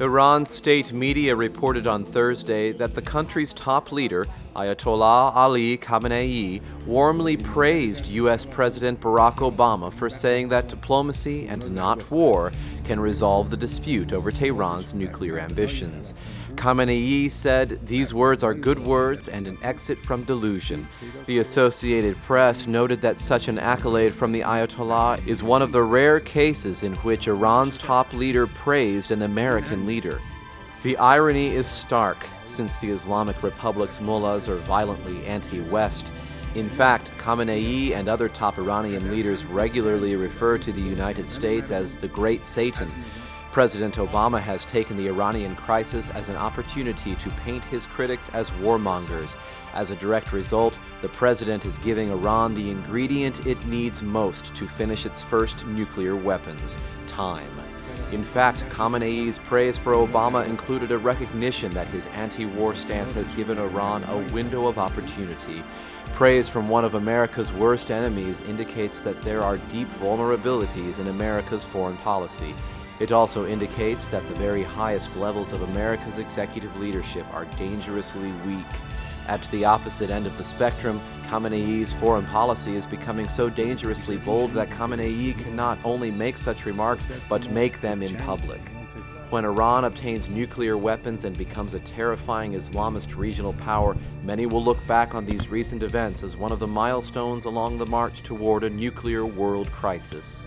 Iran state media reported on Thursday that the country's top leader, Ayatollah Ali Khamenei, warmly praised U.S. President Barack Obama for saying that diplomacy and not war can resolve the dispute over Tehran's nuclear ambitions. Khamenei said, These words are good words and an exit from delusion. The Associated Press noted that such an accolade from the Ayatollah is one of the rare cases in which Iran's top leader praised an American leader. The irony is stark, since the Islamic Republic's mullahs are violently anti West. In fact, Khamenei and other top Iranian leaders regularly refer to the United States as the Great Satan. President Obama has taken the Iranian crisis as an opportunity to paint his critics as warmongers. As a direct result, the president is giving Iran the ingredient it needs most to finish its first nuclear weapons time. In fact, Khamenei's praise for Obama included a recognition that his anti war stance has given Iran a window of opportunity. Praise from one of America's worst enemies indicates that there are deep vulnerabilities in America's foreign policy. It also indicates that the very highest levels of America's executive leadership are dangerously weak. At the opposite end of the spectrum, Khamenei's foreign policy is becoming so dangerously bold that Khamenei can not only make such remarks, but make them in public. When Iran obtains nuclear weapons and becomes a terrifying Islamist regional power, many will look back on these recent events as one of the milestones along the march toward a nuclear world crisis.